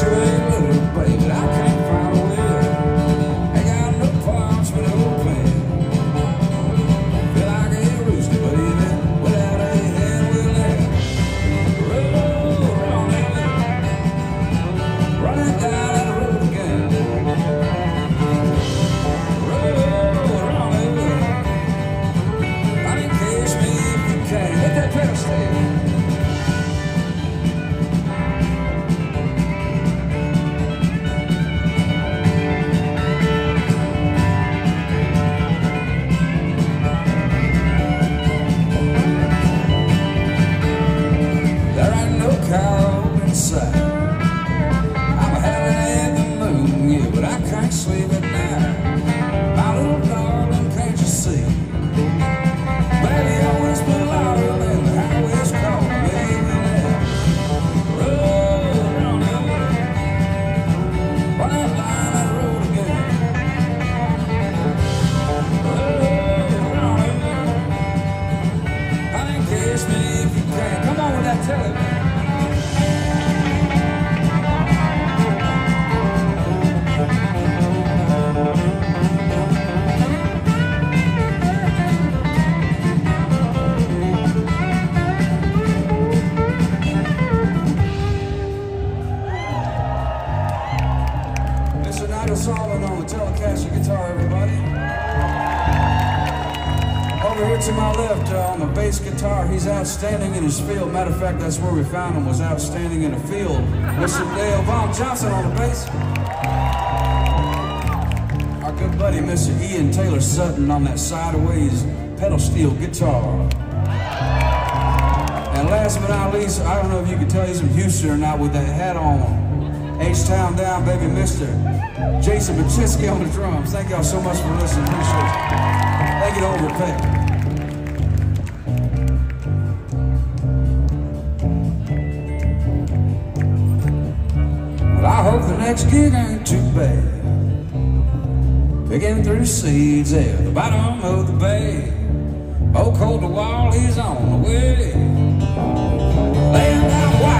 train, baby. Me. Come on. Nigel Solomon on the Telecaster guitar, everybody. Here to my left uh, on the bass guitar, he's outstanding in his field. Matter of fact, that's where we found him, was outstanding in the field. Mr. Dale Von Johnson on the bass. Our good buddy, Mr. Ian Taylor Sutton on that sideways pedal steel guitar. And last but not least, I don't know if you can tell he's from Houston or not with that hat on. H-Town down, baby, Mr. Jason Machinsky on the drums. Thank y'all so much for listening. Appreciate it. Thank you to Overpay. Hope the next gig ain't too bad. Picking through seeds at the bottom of the bay. Oh, cold the wall, he's on the way. Laying wild